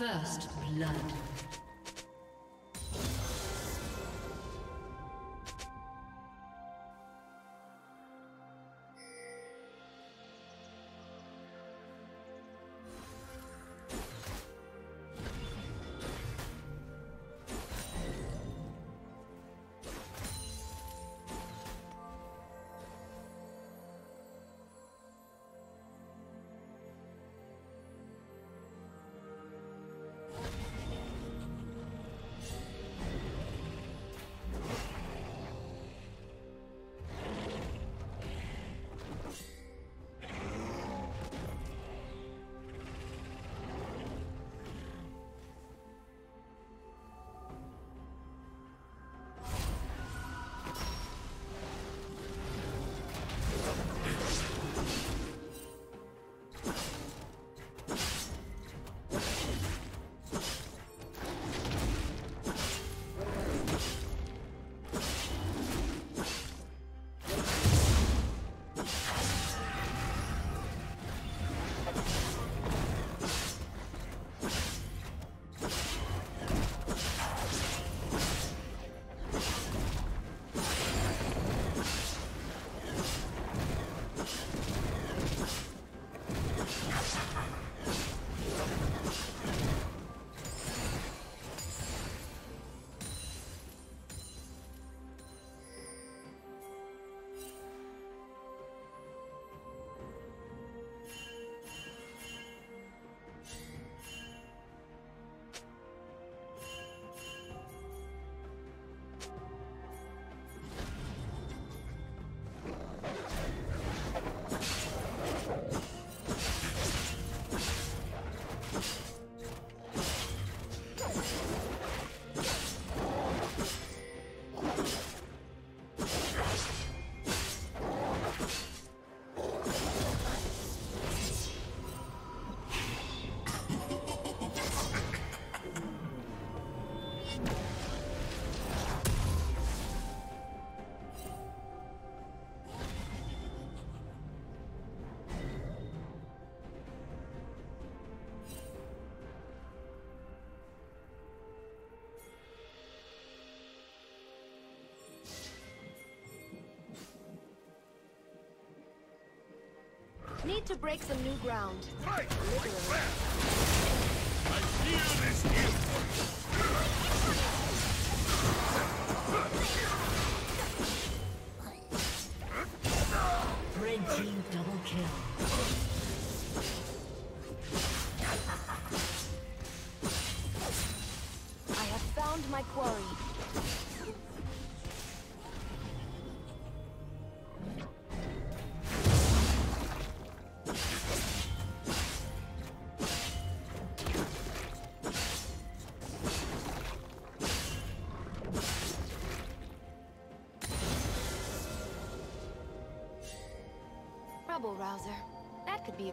First blood. Need to break some new ground. I feel this Rebel rouser. That could be.